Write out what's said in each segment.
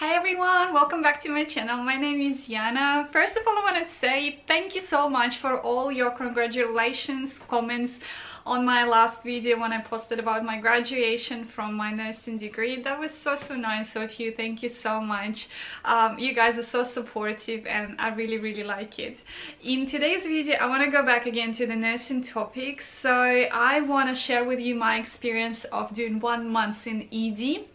Hi everyone, welcome back to my channel. My name is Yana. First of all, I want to say thank you so much for all your congratulations, comments on my last video when I posted about my graduation from my nursing degree. That was so, so nice of you. Thank you so much. Um, you guys are so supportive and I really, really like it. In today's video, I want to go back again to the nursing topic. So I want to share with you my experience of doing one month in ED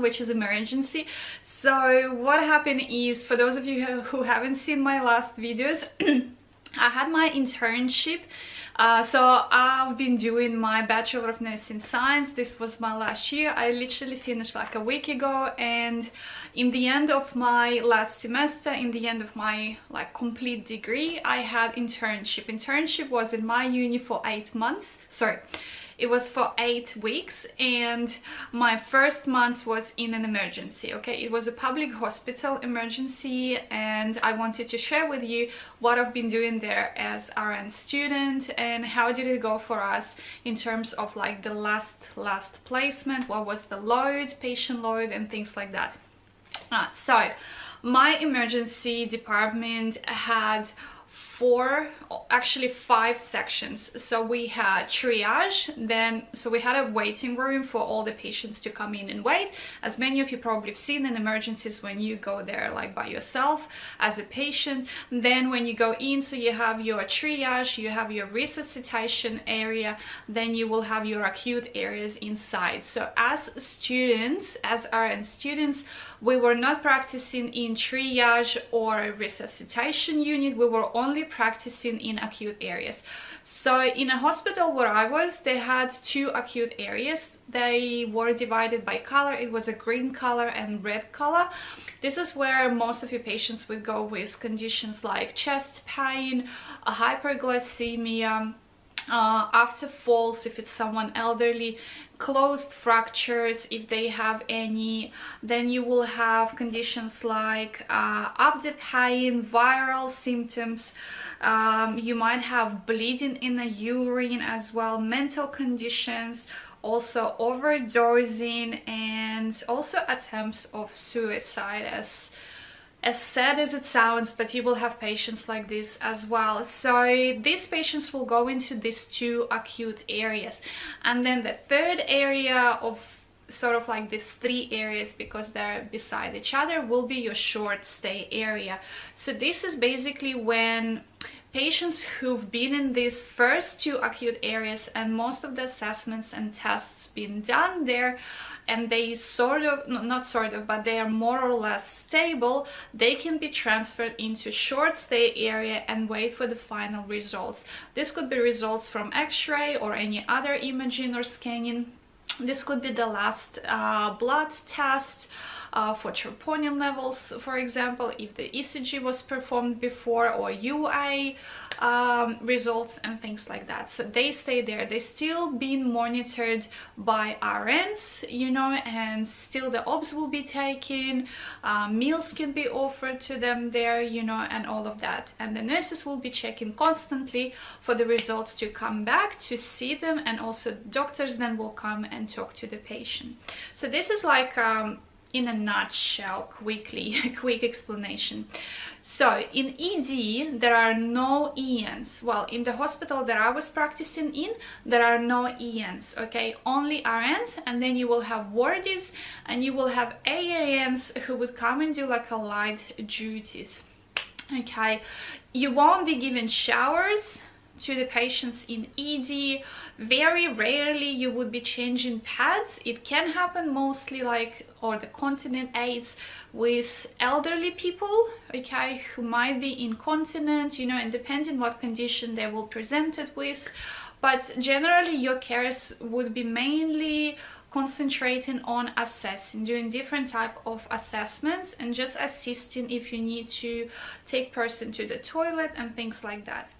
which is emergency so what happened is for those of you who haven't seen my last videos I had my internship uh, so I've been doing my Bachelor of Nursing Science. This was my last year. I literally finished like a week ago and in the end of my last semester, in the end of my like complete degree, I had internship. Internship was in my uni for eight months. Sorry, it was for eight weeks and my first month was in an emergency okay? It was a public hospital emergency and I wanted to share with you what I've been doing there as RN student and how did it go for us in terms of like the last last placement what was the load patient load and things like that. Uh, so my emergency department had four actually five sections. So we had triage then so we had a waiting room for all the patients to come in and wait. As many of you probably have seen in emergencies when you go there like by yourself as a patient then when you go in so you have your triage you have your resuscitation area then you will have your acute areas inside. So as students as RN students we were not practicing in triage or resuscitation unit. We were only practicing in acute areas. So in a hospital where I was they had two acute areas. They were divided by color. It was a green color and red color. This is where most of your patients would go with conditions like chest pain hyperglycemia uh, after falls if it's someone elderly closed fractures if they have any then you will have conditions like uh, pain, viral symptoms. Um, you might have bleeding in the urine as well mental conditions also overdosing and also attempts of suicide as as sad as it sounds but you will have patients like this as well. So these patients will go into these two acute areas. And then the third area of sort of like these three areas because they're beside each other will be your short stay area. So this is basically when patients who've been in these first two acute areas and most of the assessments and tests been done there and they sort of not sort of but they are more or less stable they can be transferred into short stay area and wait for the final results. This could be results from x-ray or any other imaging or scanning. This could be the last uh, blood test uh, for troponin levels, for example, if the ECG was performed before or UI um, results and things like that. So they stay there. They're still being monitored by RNs, you know, and still the OBS will be taken, uh, meals can be offered to them there, you know, and all of that. And the nurses will be checking constantly for the results to come back to see them and also doctors then will come and talk to the patient. So this is like um, in a nutshell quickly a quick explanation. So in ed there are no ens well in the hospital that i was practicing in there are no ens okay? Only rns and then you will have wardies and you will have aans who would come and do like a light duties okay? You won't be given showers to the patients in ED. Very rarely you would be changing pads. It can happen mostly like or the continent aids with elderly people, okay, who might be incontinent, you know, and depending what condition they will present it with. But generally your cares would be mainly concentrating on assessing, doing different type of assessments and just assisting if you need to take person to the toilet and things like that.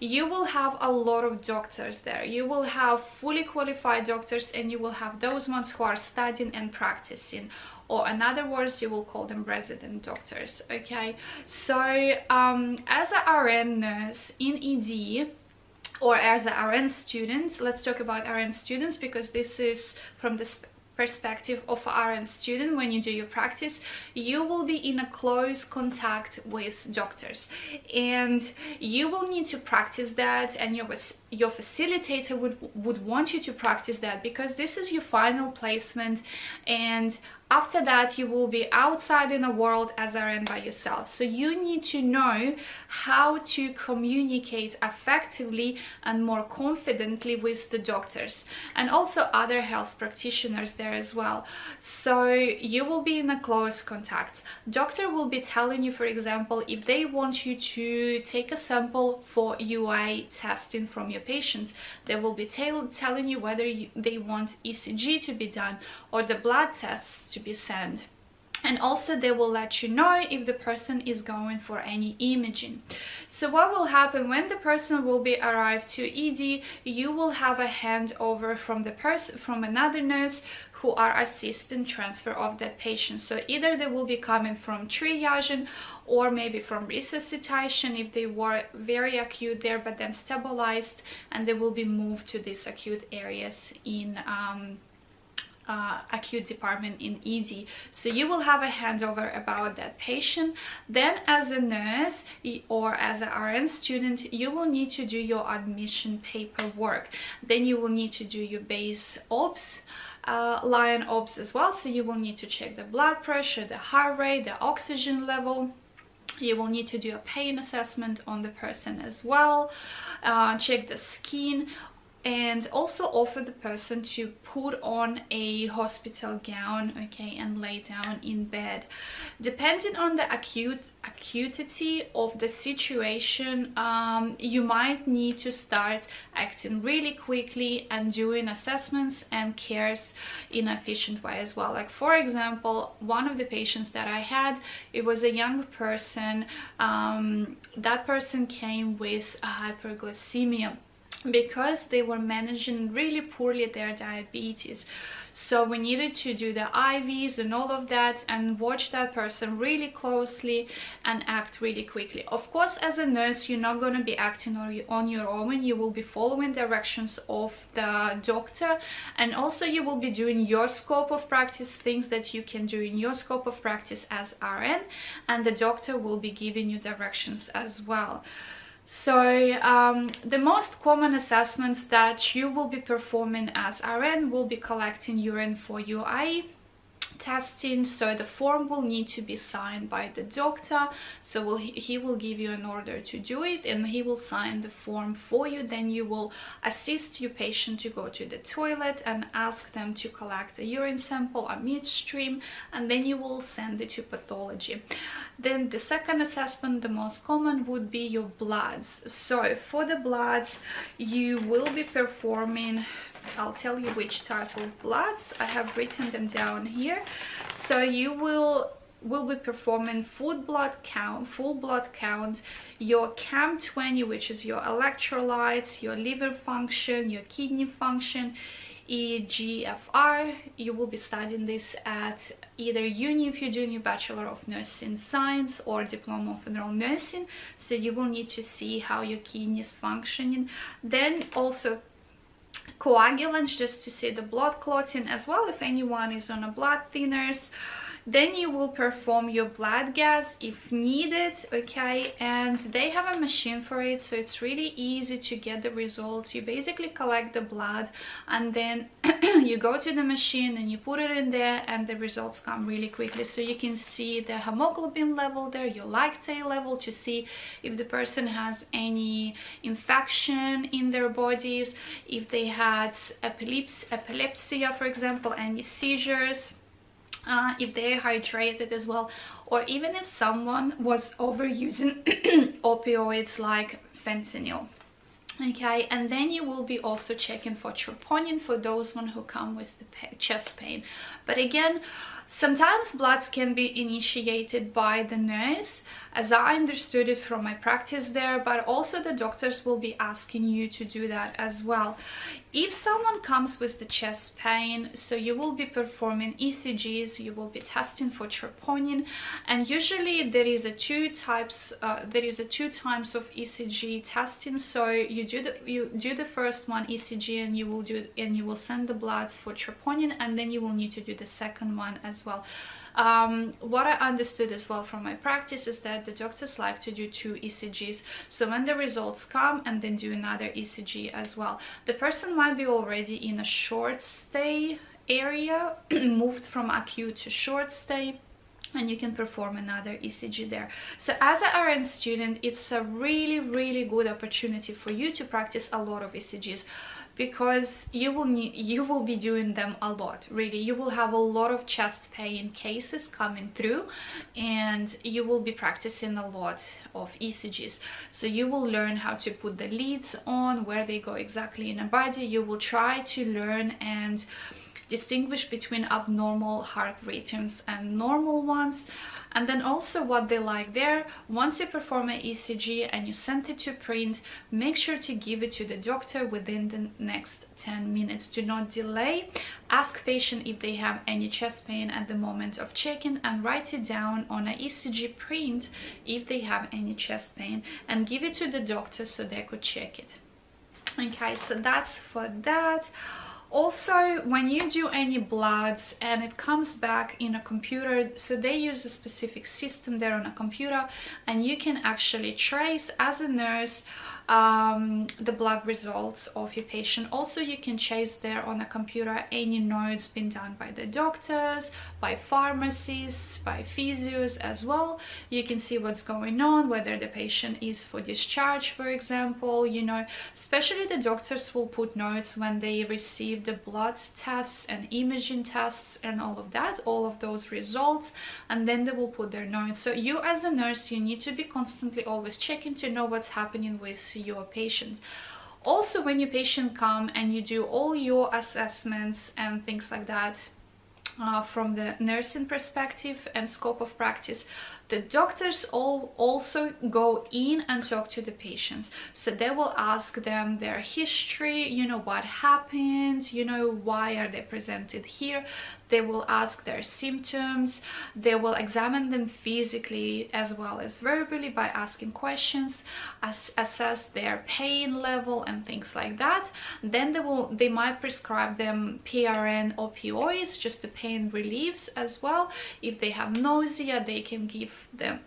You will have a lot of doctors there. You will have fully qualified doctors and you will have those ones who are studying and practicing or in other words you will call them resident doctors okay so um, as a RN nurse in ED or as a RN student let's talk about RN students because this is from the perspective of RN student when you do your practice you will be in a close contact with doctors. And you will need to practice that and your your facilitator would would want you to practice that because this is your final placement and after that you will be outside in the world as RN by yourself. So you need to know how to communicate effectively and more confidently with the doctors and also other health practitioners there as well. So you will be in a close contact. Doctor will be telling you for example if they want you to take a sample for UI testing from your patients they will be telling you whether you, they want ECG to be done or the blood tests to be sent. And also they will let you know if the person is going for any imaging. So what will happen when the person will be arrived to ed you will have a handover from the person from another nurse who are assisting transfer of that patient so either they will be coming from triaging or maybe from resuscitation if they were very acute there but then stabilized and they will be moved to these acute areas in um, uh, acute department in ED. So you will have a handover about that patient. Then as a nurse or as an RN student, you will need to do your admission paperwork. Then you will need to do your base OBS, uh, line OBS as well. So you will need to check the blood pressure, the heart rate, the oxygen level. You will need to do a pain assessment on the person as well. Uh, check the skin and also offer the person to put on a hospital gown okay and lay down in bed. Depending on the acute acutity of the situation um, you might need to start acting really quickly and doing assessments and cares in efficient way as well. Like for example one of the patients that I had it was a young person um, that person came with a hyperglycemia because they were managing really poorly their diabetes so we needed to do the IVs and all of that and watch that person really closely and act really quickly. Of course, as a nurse, you're not going to be acting on your own. You will be following directions of the doctor and also you will be doing your scope of practice, things that you can do in your scope of practice as RN and the doctor will be giving you directions as well. So um, the most common assessments that you will be performing as RN will be collecting urine for UI testing so the form will need to be signed by the doctor. So will he, he will give you an order to do it and he will sign the form for you. Then you will assist your patient to go to the toilet and ask them to collect a urine sample a midstream and then you will send it to pathology. Then the second assessment the most common would be your bloods. So for the bloods you will be performing I'll tell you which type of bloods. I have written them down here. So you will will be performing full blood count, full blood count, your CHEM20, which is your electrolytes, your liver function, your kidney function, EGFR. You will be studying this at either uni if you're doing your Bachelor of Nursing Science or Diploma of General Nursing. So you will need to see how your kidney is functioning. Then also coagulants just to see the blood clotting as well if anyone is on a blood thinners then you will perform your blood gas if needed okay? And they have a machine for it so it's really easy to get the results. You basically collect the blood and then you go to the machine and you put it in there and the results come really quickly. So you can see the hemoglobin level there your lactate level to see if the person has any infection in their bodies if they had epilepsy, epilepsy for example any seizures uh, if they're hydrated as well or even if someone was overusing opioids like fentanyl. Okay and then you will be also checking for troponin for those one who come with the chest pain. But again Sometimes bloods can be initiated by the nurse, as I understood it from my practice there, but also the doctors will be asking you to do that as well. If someone comes with the chest pain, so you will be performing ECGs, you will be testing for troponin, and usually there is a two types, uh, there is a two times of ECG testing. So you do the you do the first one ECG, and you will do and you will send the bloods for troponin, and then you will need to do the second one as well. Um, what I understood as well from my practice is that the doctors like to do two ECGs. So when the results come and then do another ECG as well. The person might be already in a short stay area, moved from acute to short stay and you can perform another ECG there. So as an RN student, it's a really, really good opportunity for you to practice a lot of ECGs because you will need you will be doing them a lot really. You will have a lot of chest pain cases coming through and you will be practicing a lot of ECGs so you will learn how to put the leads on where they go exactly in a body. You will try to learn and distinguish between abnormal heart rhythms and normal ones and then also what they like there once you perform an ECG and you send it to print make sure to give it to the doctor within the next 10 minutes. Do not delay. Ask patient if they have any chest pain at the moment of checking and write it down on an ECG print if they have any chest pain and give it to the doctor so they could check it. Okay so that's for that also when you do any bloods and it comes back in a computer so they use a specific system there on a computer and you can actually trace as a nurse um, the blood results of your patient. Also, you can chase there on a computer any notes been done by the doctors, by pharmacists, by physios as well. You can see what's going on, whether the patient is for discharge, for example, you know, especially the doctors will put notes when they receive the blood tests and imaging tests and all of that, all of those results, and then they will put their notes. So you as a nurse, you need to be constantly always checking to know what's happening with your patient. Also when your patient come and you do all your assessments and things like that uh, from the nursing perspective and scope of practice the doctors all also go in and talk to the patients. So they will ask them their history you know what happened you know why are they presented here they will ask their symptoms they will examine them physically as well as verbally by asking questions as, assess their pain level and things like that. Then they will they might prescribe them prn opioids just the pain reliefs as well. If they have nausea they can give them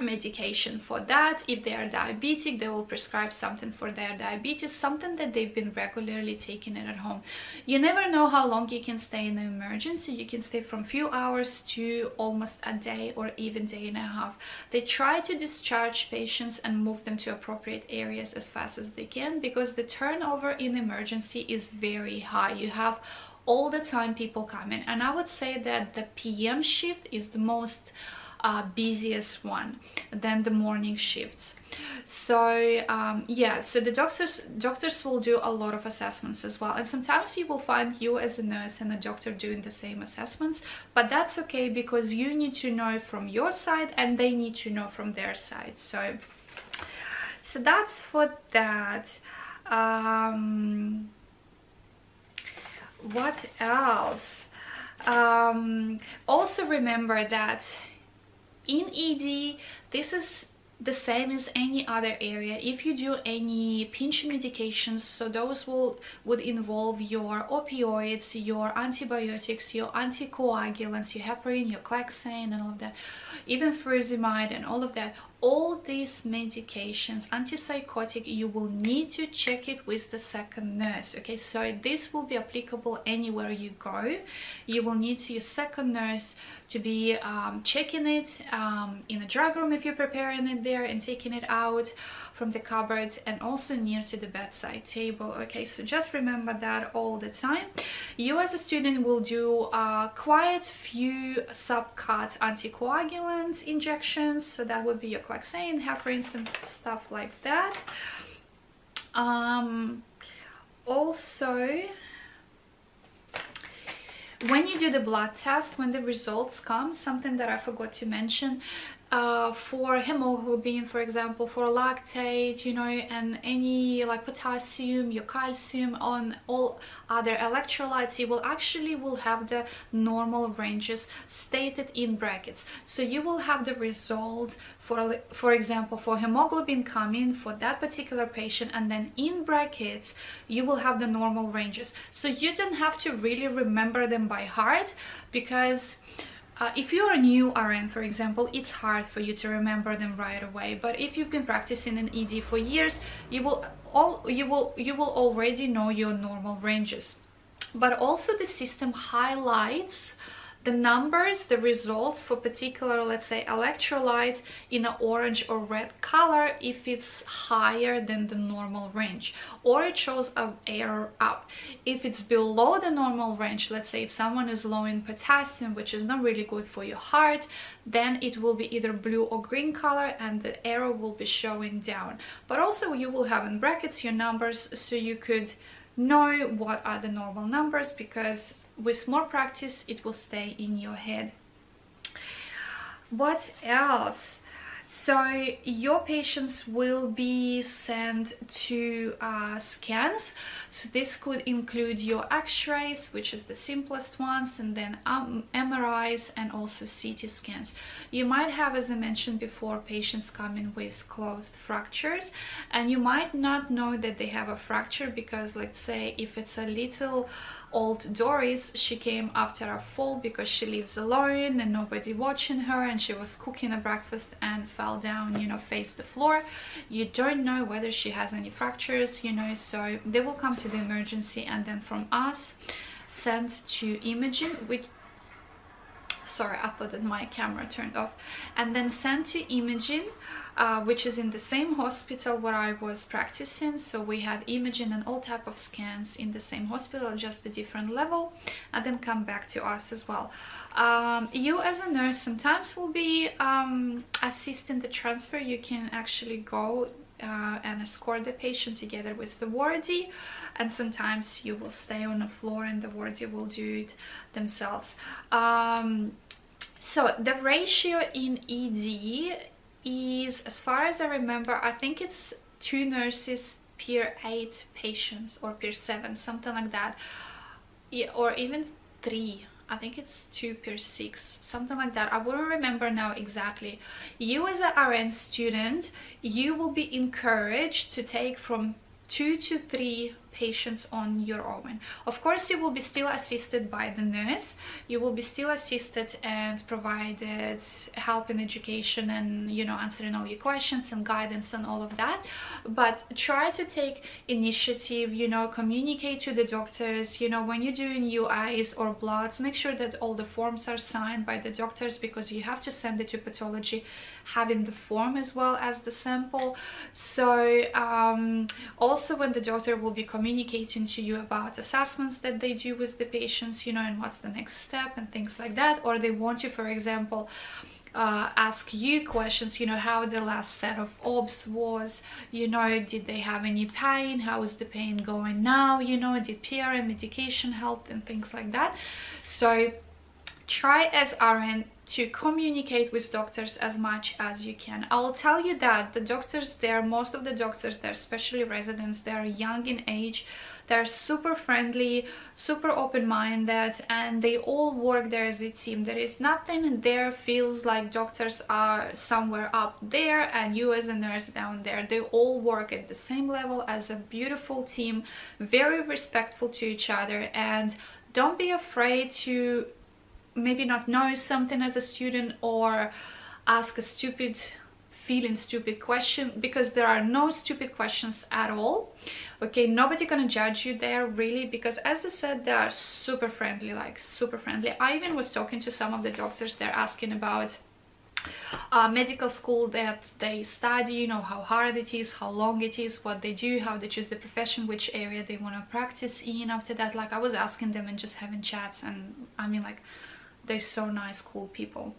medication for that. If they are diabetic they will prescribe something for their diabetes something that they've been regularly taking it at home. You never know how long you can stay in the emergency. You can stay from few hours to almost a day or even day and a half. They try to discharge patients and move them to appropriate areas as fast as they can because the turnover in emergency is very high. You have all the time people coming. And i would say that the pm shift is the most uh, busiest one than the morning shifts. So um, yeah so the doctors doctors will do a lot of assessments as well. And sometimes you will find you as a nurse and a doctor doing the same assessments but that's okay because you need to know from your side and they need to know from their side. So so that's for that. Um, what else? Um, also remember that in ED, this is the same as any other area. If you do any pinch medications so those will would involve your opioids your antibiotics your anticoagulants your heparin your clexane and all of that. Even furosemide and all of that all these medications antipsychotic you will need to check it with the second nurse okay? So this will be applicable anywhere you go. You will need your second nurse to be um, checking it um, in a drug room if you're preparing it there and taking it out from the cupboard and also near to the bedside table. Okay so just remember that all the time. You as a student will do uh, quite few subcut anticoagulant injections so that would be your clexane heparin and stuff like that. Um, also when you do the blood test when the results come something that i forgot to mention uh, for hemoglobin, for example, for lactate, you know, and any like potassium, your calcium, on all other electrolytes, you will actually will have the normal ranges stated in brackets. So you will have the result for, for example, for hemoglobin coming for that particular patient, and then in brackets, you will have the normal ranges. So you don't have to really remember them by heart because uh, if you're a new RN, for example, it's hard for you to remember them right away. But if you've been practicing in ED for years, you will all you will you will already know your normal ranges. But also the system highlights the numbers, the results for particular, let's say, electrolyte in an orange or red color if it's higher than the normal range, or it shows an error up. If it's below the normal range, let's say if someone is low in potassium, which is not really good for your heart, then it will be either blue or green color and the arrow will be showing down. But also you will have in brackets your numbers so you could know what are the normal numbers because with more practice it will stay in your head. What else? So your patients will be sent to uh, scans. So this could include your x-rays which is the simplest ones and then um, mris and also ct scans. You might have as i mentioned before patients coming with closed fractures and you might not know that they have a fracture because let's say if it's a little old Doris, she came after a fall because she lives alone and nobody watching her and she was cooking a breakfast and fell down, you know, face the floor. You don't know whether she has any fractures, you know, so they will come to the emergency and then from us sent to imaging, which sorry i thought that my camera turned off and then sent to imaging uh, which is in the same hospital where I was practicing. So we had imaging and all type of scans in the same hospital, just a different level, and then come back to us as well. Um, you as a nurse sometimes will be um, assisting the transfer. You can actually go uh, and escort the patient together with the wardie and sometimes you will stay on the floor and the wardie will do it themselves. Um, so the ratio in ED is, as far as I remember, I think it's two nurses per eight patients or per seven, something like that. Yeah, or even three. I think it's two per six, something like that. I wouldn't remember now exactly. You as a RN student, you will be encouraged to take from two to three patients on your own. Of course, you will be still assisted by the nurse. You will be still assisted and provided help in education and, you know, answering all your questions and guidance and all of that. But try to take initiative, you know, communicate to the doctors, you know, when you're doing UIs or bloods, make sure that all the forms are signed by the doctors because you have to send it to pathology having the form as well as the sample. So um, also when the doctor will be communicating to you about assessments that they do with the patients, you know, and what's the next step and things like that. Or they want you, for example, uh, ask you questions, you know, how the last set of OBS was, you know, did they have any pain, how is the pain going now, you know, did PRN medication help and things like that. So try as RN to communicate with doctors as much as you can. I'll tell you that the doctors there, most of the doctors there, especially residents, they're young in age, they're super friendly, super open-minded, and they all work there as a team. There is nothing there feels like doctors are somewhere up there and you as a nurse down there. They all work at the same level as a beautiful team, very respectful to each other, and don't be afraid to maybe not know something as a student or ask a stupid feeling stupid question because there are no stupid questions at all okay nobody gonna judge you there really because as i said they are super friendly like super friendly i even was talking to some of the doctors they're asking about uh, medical school that they study, you know, how hard it is, how long it is, what they do, how they choose the profession, which area they want to practice in after that. Like I was asking them and just having chats and I mean like they're so nice cool people.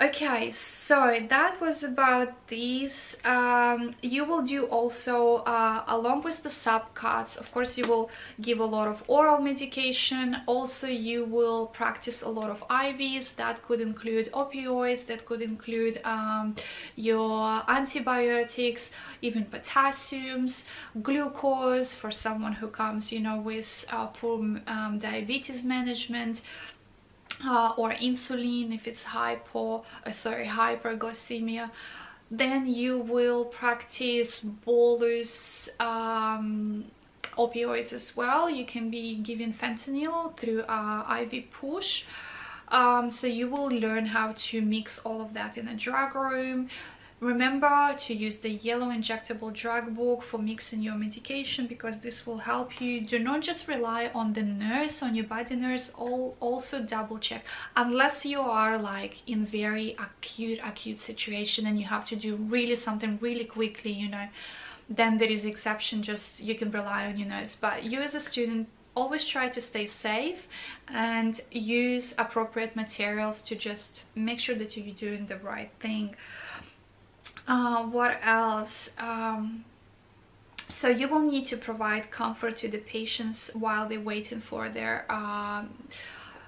Okay so that was about these. Um, you will do also uh, along with the subcuts of course you will give a lot of oral medication. Also you will practice a lot of IVs that could include opioids that could include um, your antibiotics even potassiums glucose for someone who comes you know with uh, poor um, diabetes management uh, or insulin if it's hypo uh, sorry hyperglycemia then you will practice bolus um, opioids as well. You can be given fentanyl through uh, IV push. Um, so you will learn how to mix all of that in a drug room Remember to use the yellow injectable drug book for mixing your medication because this will help you. Do not just rely on the nurse, on your buddy nurse, also double check. Unless you are like in very acute, acute situation and you have to do really something really quickly, you know, then there is exception, just you can rely on your nurse. But you as a student, always try to stay safe and use appropriate materials to just make sure that you're doing the right thing uh, what else? Um, so you will need to provide comfort to the patients while they're waiting for their um,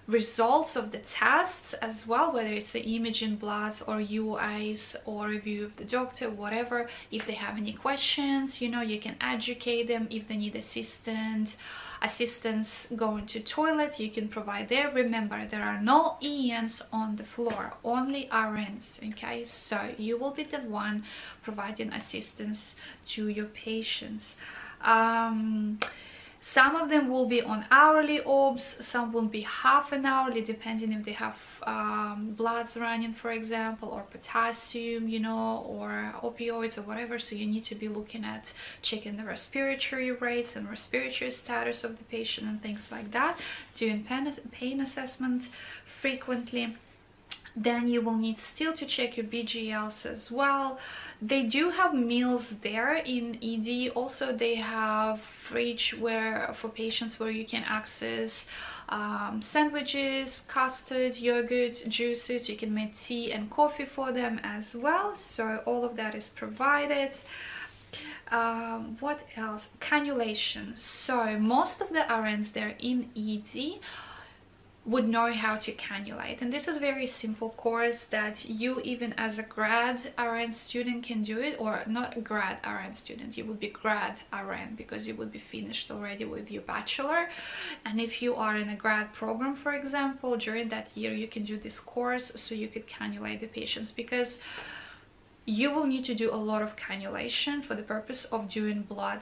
results of the tests as well whether it's the imaging bloods or UIs or review of the doctor whatever. If they have any questions you know you can educate them. If they need assistance assistance going to toilet you can provide there. Remember there are no ENs on the floor only RNs okay? So you will be the one providing assistance to your patients. Um, some of them will be on hourly obs, some will be half an hourly depending if they have um, bloods running for example or potassium you know or opioids or whatever. So you need to be looking at checking the respiratory rates and respiratory status of the patient and things like that doing pain, pain assessment frequently. Then you will need still to check your BGLs as well. They do have meals there in ED also they have fridge where for patients where you can access um, sandwiches custard yogurt juices. You can make tea and coffee for them as well. So all of that is provided. Um, what else? Cannulation. So most of the RNs there in ED would know how to cannulate. And this is very simple course that you even as a grad RN student can do it or not a grad RN student you would be grad RN because you would be finished already with your bachelor. And if you are in a grad program for example during that year you can do this course so you could cannulate the patients because you will need to do a lot of cannulation for the purpose of doing blood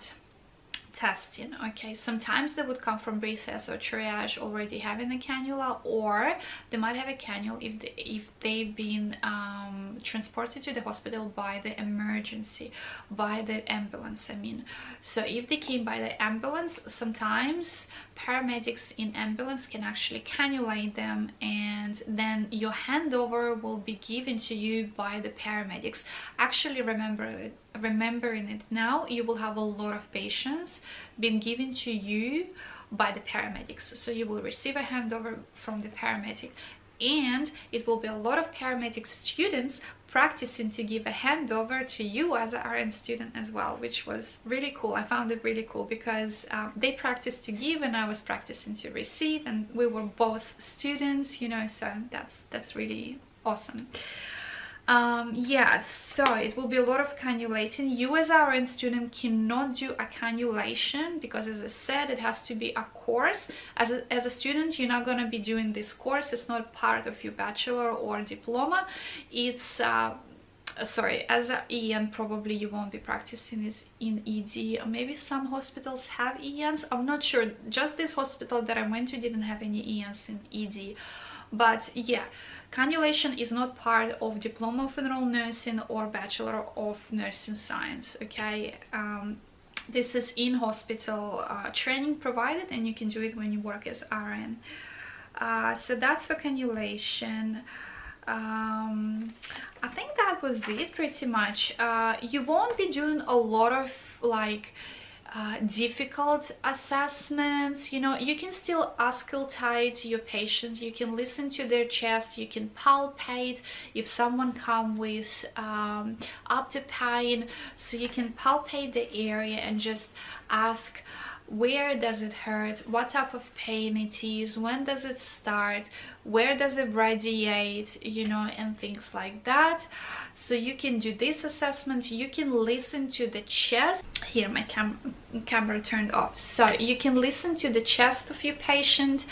testing okay? Sometimes they would come from resus or triage already having a cannula or they might have a cannula if they, if they've been um, transported to the hospital by the emergency by the ambulance I mean. So if they came by the ambulance sometimes paramedics in ambulance can actually cannulate them and then your handover will be given to you by the paramedics. Actually remember it remembering it now you will have a lot of patients being given to you by the paramedics. So you will receive a handover from the paramedic and it will be a lot of paramedic students practicing to give a handover to you as an RN student as well, which was really cool. I found it really cool because um, they practiced to give and I was practicing to receive and we were both students, you know, so that's, that's really awesome um, yeah so it will be a lot of cannulating. You as our RN student cannot do a cannulation because as I said it has to be a course. As a, as a student you're not going to be doing this course. It's not part of your bachelor or diploma. It's uh, sorry as an EN probably you won't be practicing this in ED maybe some hospitals have ENs I'm not sure. Just this hospital that I went to didn't have any ENs in ED but yeah Cannulation is not part of Diploma of General Nursing or Bachelor of Nursing Science, okay? Um, this is in-hospital uh, training provided and you can do it when you work as RN. Uh, so that's for cannulation. Um, I think that was it pretty much. Uh, you won't be doing a lot of like uh, difficult assessments you know you can still auscultate your patient you can listen to their chest you can palpate if someone come with um, pain. So you can palpate the area and just ask where does it hurt? What type of pain it is? When does it start? Where does it radiate? You know and things like that. So you can do this assessment. You can listen to the chest. Here my cam camera turned off. So you can listen to the chest of your patient.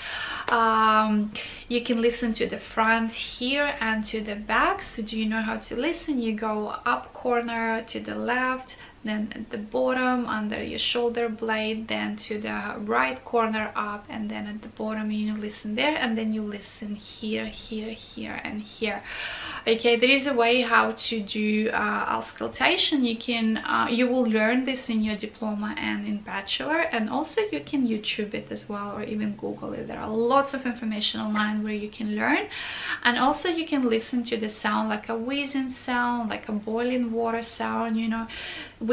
Um, you can listen to the front here and to the back. So do you know how to listen? You go up corner to the left then at the bottom under your shoulder blade then to the right corner up and then at the bottom you listen there and then you listen here here here and here. Okay there is a way how to do uh, auscultation. You can uh, you will learn this in your diploma and in bachelor and also you can youtube it as well or even google it. There are lots of information online where you can learn. And also you can listen to the sound like a wheezing sound like a boiling water sound you know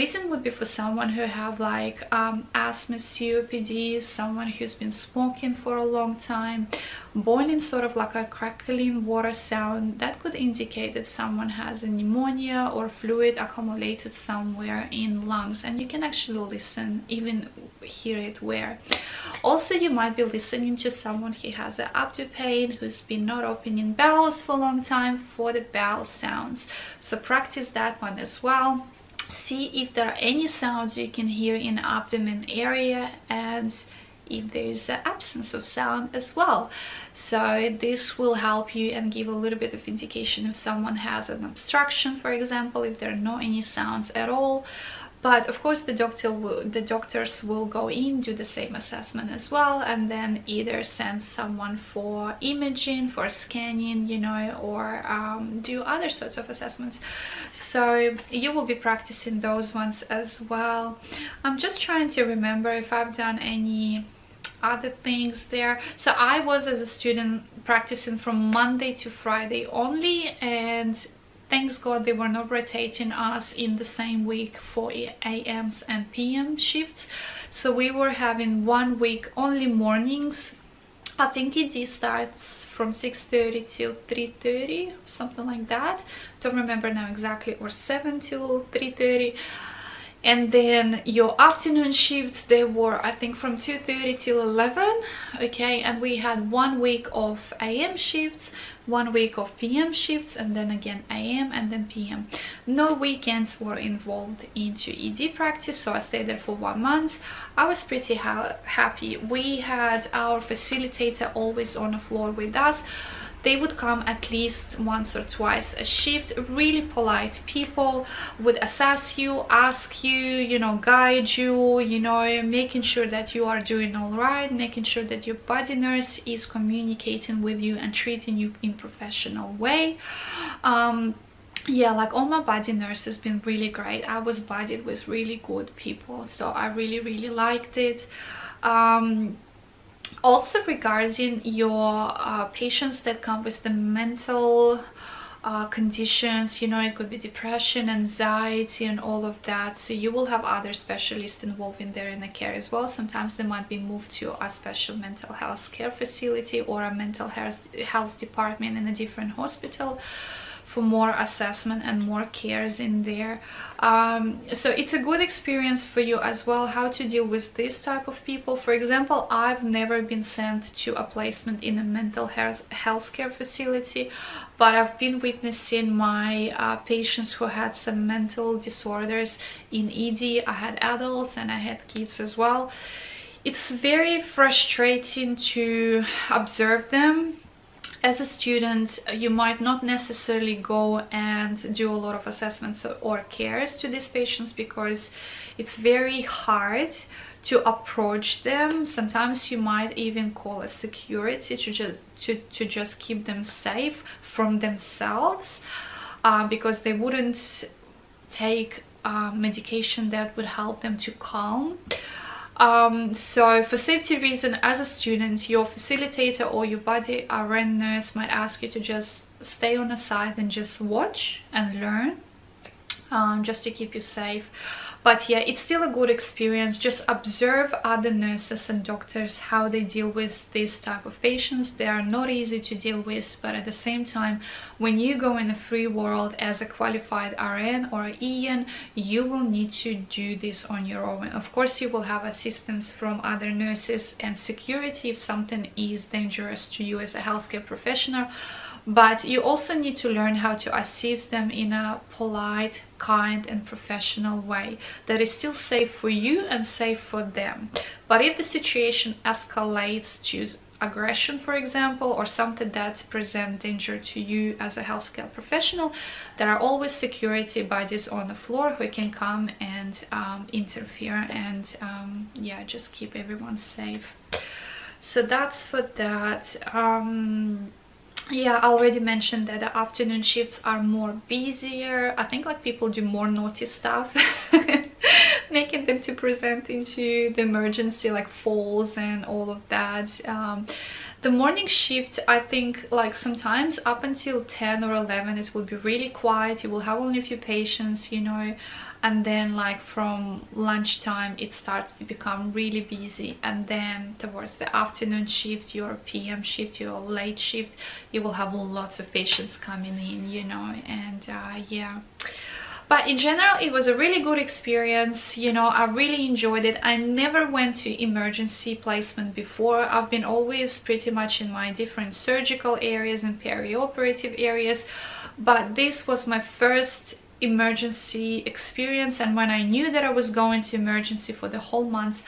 wheezing would be for someone who have like um, asthma copd someone who's been smoking for a long time boiling sort of like a crackling water sound that could indicate that someone has a pneumonia or fluid accumulated somewhere in lungs and you can actually listen even hear it where. Also you might be listening to someone who has an abdomen pain who's been not opening bowels for a long time for the bowel sounds. So practice that one as well see if there are any sounds you can hear in abdomen area and if there's an absence of sound as well. So this will help you and give a little bit of indication if someone has an obstruction for example if there are no any sounds at all but of course the doctor will, the doctors will go in do the same assessment as well and then either send someone for imaging for scanning you know or um, do other sorts of assessments. So you will be practicing those ones as well. I'm just trying to remember if i've done any other things there. So i was as a student practicing from monday to friday only and thanks god they were not rotating us in the same week for AMs and PM shifts. So we were having one week only mornings. I think it starts from 6.30 till 3.30 something like that. Don't remember now exactly or 7 till 3.30 and then your afternoon shifts they were i think from 2:30 till 11 okay? And we had one week of am shifts one week of pm shifts and then again am and then pm no weekends were involved into ed practice so i stayed there for one month. I was pretty ha happy. We had our facilitator always on the floor with us they would come at least once or twice a shift. Really polite people would assess you ask you you know guide you you know making sure that you are doing all right making sure that your buddy nurse is communicating with you and treating you in professional way. Um, yeah like all my buddy nurse has been really great. I was buddied with really good people so i really really liked it. Um, also regarding your uh, patients that come with the mental uh, conditions you know it could be depression anxiety and all of that. So you will have other specialists involved in there in the care as well. Sometimes they might be moved to a special mental health care facility or a mental health health department in a different hospital for more assessment and more cares in there. Um, so it's a good experience for you as well how to deal with this type of people. For example I've never been sent to a placement in a mental health healthcare facility but I've been witnessing my uh, patients who had some mental disorders in ED I had adults and I had kids as well. It's very frustrating to observe them as a student you might not necessarily go and do a lot of assessments or cares to these patients because it's very hard to approach them. Sometimes you might even call a security to just to, to just keep them safe from themselves uh, because they wouldn't take uh, medication that would help them to calm um, so for safety reason as a student your facilitator or your buddy RN nurse might ask you to just stay on the side and just watch and learn um, just to keep you safe but yeah it's still a good experience. Just observe other nurses and doctors how they deal with this type of patients. They are not easy to deal with but at the same time when you go in the free world as a qualified RN or EN you will need to do this on your own. Of course you will have assistance from other nurses and security if something is dangerous to you as a healthcare professional. But you also need to learn how to assist them in a polite kind and professional way that is still safe for you and safe for them. But if the situation escalates to aggression for example or something that presents danger to you as a healthcare professional there are always security bodies on the floor who can come and um, interfere and um, yeah just keep everyone safe. So that's for that. Um, yeah i already mentioned that the afternoon shifts are more busier. I think like people do more naughty stuff making them to present into the emergency like falls and all of that. Um, the morning shift i think like sometimes up until 10 or 11 it will be really quiet. You will have only a few patients you know and then like from lunchtime it starts to become really busy. And then towards the afternoon shift your pm shift your late shift you will have lots of patients coming in you know and uh, yeah. But in general it was a really good experience you know i really enjoyed it. I never went to emergency placement before. I've been always pretty much in my different surgical areas and perioperative areas. But this was my first emergency experience and when I knew that I was going to emergency for the whole month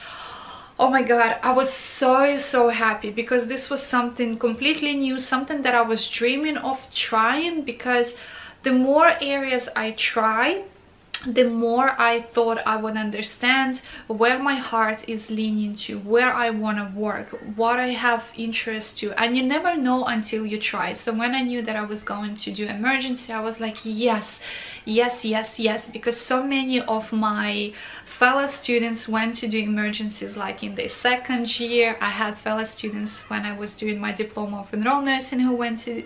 oh my god I was so so happy because this was something completely new something that I was dreaming of trying because the more areas I try the more I thought I would understand where my heart is leaning to, where I want to work, what I have interest to. And you never know until you try. So when I knew that I was going to do emergency, I was like, yes, yes yes yes because so many of my fellow students went to do emergencies like in the second year. I had fellow students when i was doing my diploma of enrolled nursing who went to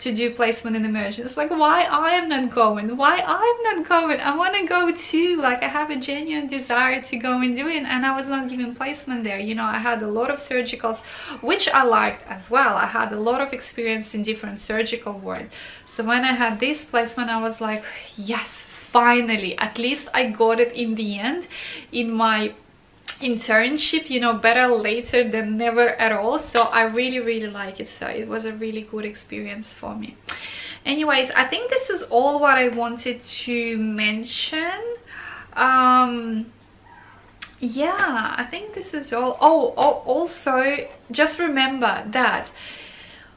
to do placement in emergencies. Like why i am not going? Why i'm not going? I want to go too. Like i have a genuine desire to go and do it and i was not given placement there. You know i had a lot of surgicals which i liked as well. I had a lot of experience in different surgical wards so when i had this placement i was like yes finally at least i got it in the end in my internship you know better later than never at all. So i really really like it. So it was a really good experience for me. Anyways i think this is all what i wanted to mention. Um yeah i think this is all. Oh, oh also just remember that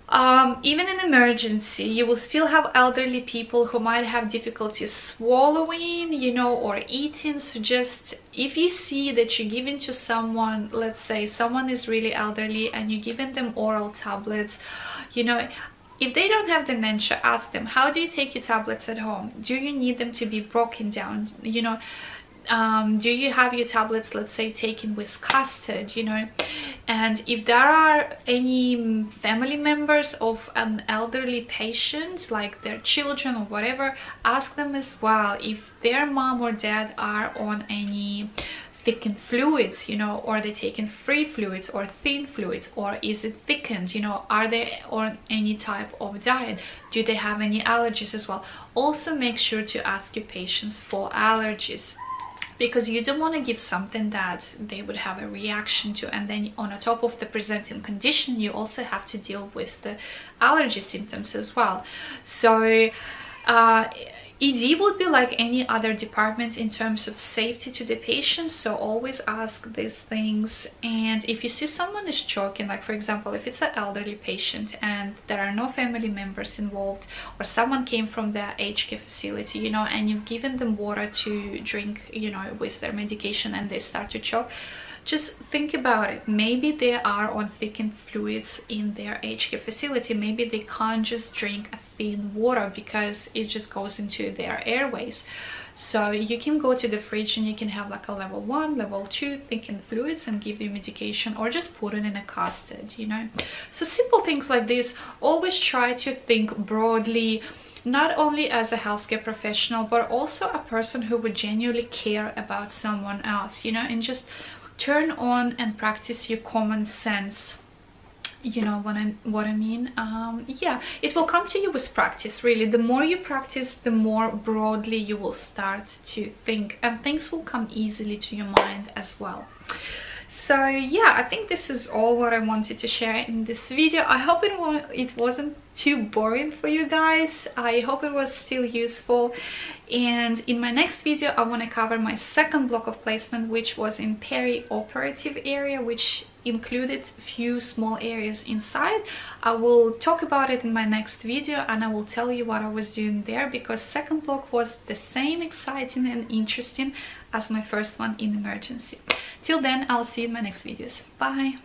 um, even in emergency, you will still have elderly people who might have difficulty swallowing, you know, or eating. So just if you see that you're giving to someone, let's say someone is really elderly and you're giving them oral tablets, you know, if they don't have dementia, ask them, how do you take your tablets at home? Do you need them to be broken down? You know, um, do you have your tablets let's say taken with custard you know? And if there are any family members of an elderly patient like their children or whatever ask them as well if their mom or dad are on any thickened fluids you know or they taking free fluids or thin fluids or is it thickened you know? Are they on any type of diet? Do they have any allergies as well? Also make sure to ask your patients for allergies because you don't want to give something that they would have a reaction to and then on top of the presenting condition you also have to deal with the allergy symptoms as well. So uh, ED would be like any other department in terms of safety to the patient, so always ask these things. And if you see someone is choking, like for example, if it's an elderly patient and there are no family members involved, or someone came from the aged care facility, you know, and you've given them water to drink, you know, with their medication and they start to choke, just think about it. Maybe they are on thickened fluids in their aged care facility. Maybe they can't just drink a thin water because it just goes into their airways. So you can go to the fridge and you can have like a level one level two thickened fluids and give them medication or just put it in a custard you know? So simple things like this. Always try to think broadly not only as a healthcare professional but also a person who would genuinely care about someone else you know? And just turn on and practice your common sense. You know what i what i mean? Um yeah it will come to you with practice really. The more you practice the more broadly you will start to think and things will come easily to your mind as well so yeah i think this is all what i wanted to share in this video. I hope it, it wasn't too boring for you guys. I hope it was still useful. And in my next video i want to cover my second block of placement which was in peri-operative area which included few small areas inside. I will talk about it in my next video and i will tell you what i was doing there because second block was the same exciting and interesting as my first one in emergency. Till then i'll see you in my next videos. Bye